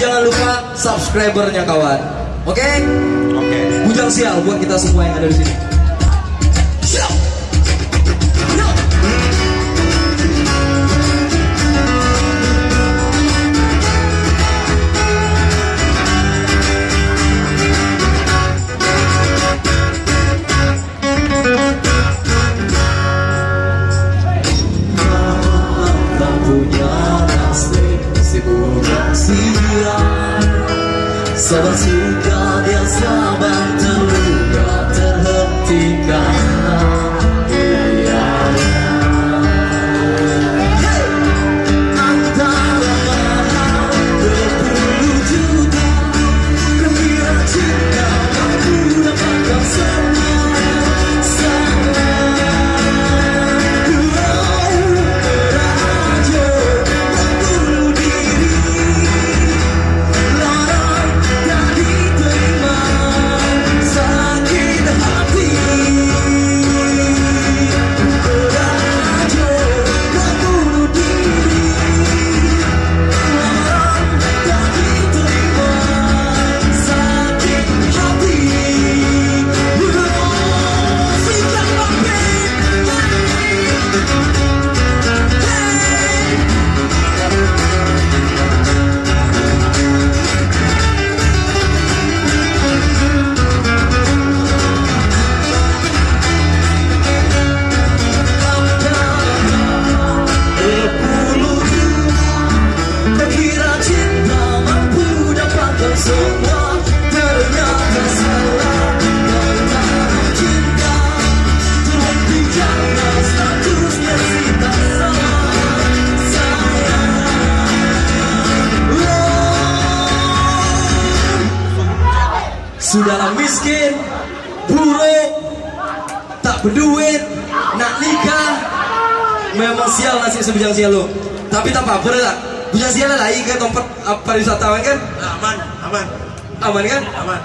jangan lupa subscribernya kawan. Oke? Oke. Bujang sial buat kita semua yang ada di sini. Sana çıkar yazar Sudahlah miskin Buruk Tak berduit Nak nikah. Memang sial nasib sebujang sial lu. Tapi tak apa-apa lah. Bujang sial lah ke tempat uh, pariwisata kan? Aman, aman, Aman kan? Aman.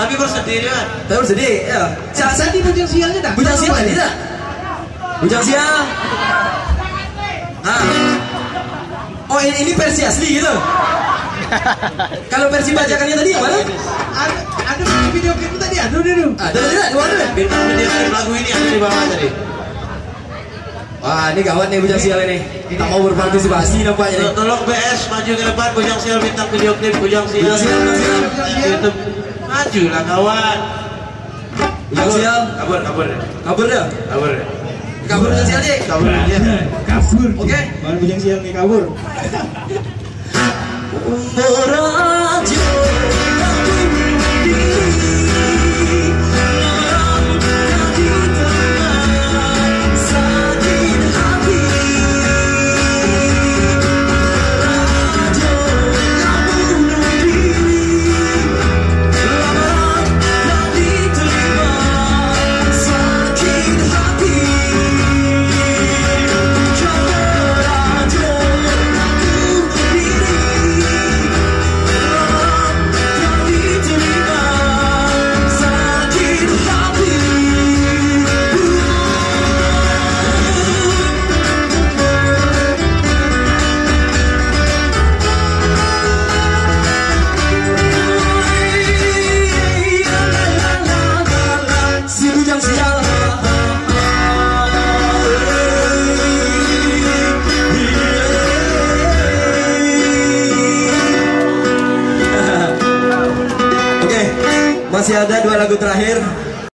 Tapi bersedih kan? Tapi bersedih ya. Jangan Tadi bujang sialnya dah. Bujang sial tadi tak? Bujang sial. Ah. Oh ini, ini versi asli gitu. Kalau versi bajakannya tadi yang mana? Ada ada di video klip tadi ada dulu dulu. Ada? Dua ada Bintang video klip lagu ini ada di bawah tadi. Wah ini gawat nih bujang sial ini Tak mau berpartisipasi nampaknya nih Tol- Tolong BS maju ke depan Bujang Sial bintang video klip Bujang Sial. Bujang Sial, Bujang Sial. YouTube. Maju lah kawan. Bujang sial Kabur, kabur, Kabur dah kabur. Kabur bujang sial je Kabur dia. Kabur. Oke Baru bujang sial nih kabur. Masih ada dua lagu terakhir.